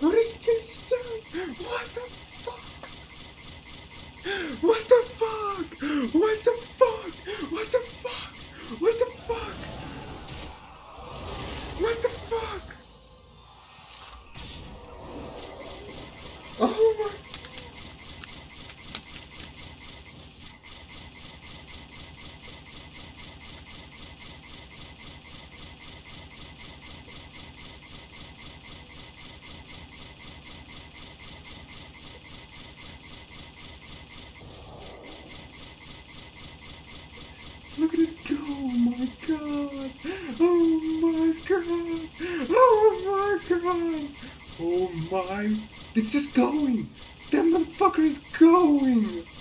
What is going! That motherfucker is going!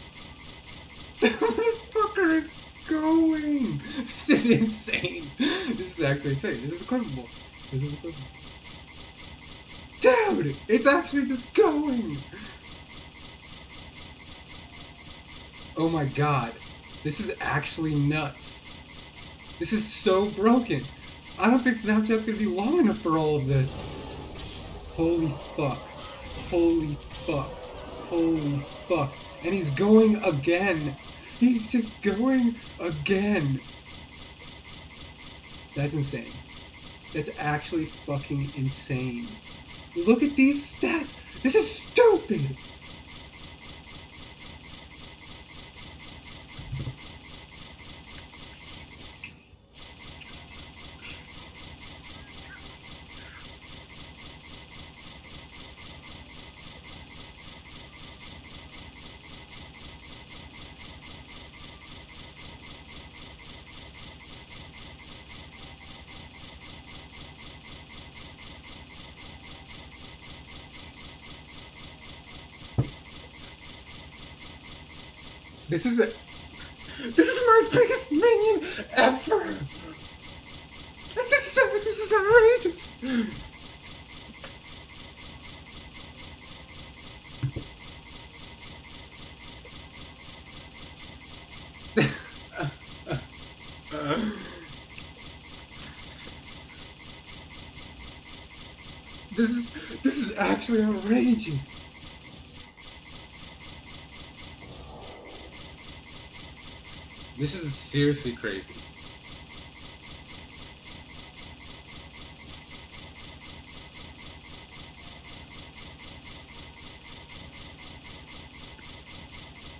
That motherfucker is going! This is insane! This is actually insane. This is incredible. This is incredible. Dude! It's actually just going! Oh my god. This is actually nuts. This is so broken. I don't think Snapchat's gonna be long enough for all of this. Holy fuck. Holy fuck. Holy fuck. And he's going again. He's just going again. That's insane. That's actually fucking insane. Look at these stats. This is stupid. This is it. This is my biggest minion ever. This is this is outrageous. this is this is actually outrageous. This is seriously crazy.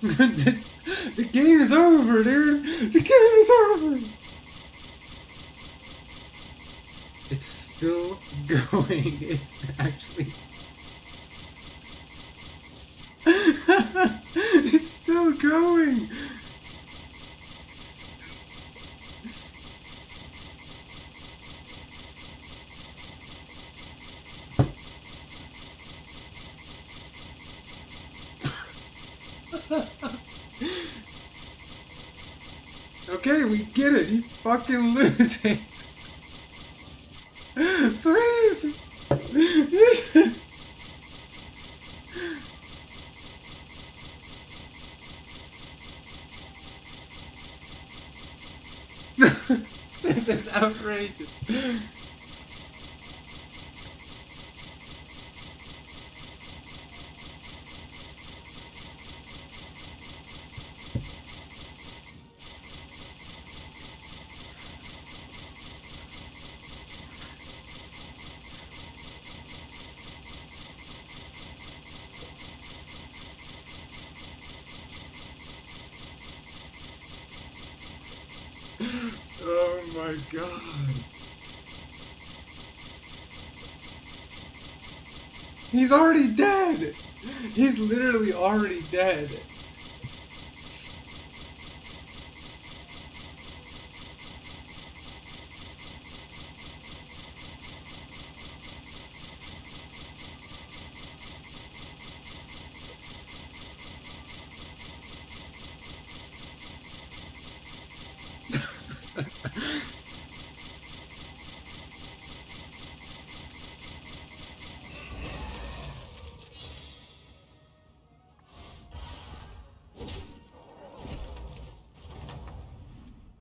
the game is over, dude. The game is over. It's still going. It's actually. it's still going. Okay, we get it. He fucking loses. Please. this is outrageous. My god. He's already dead! He's literally already dead.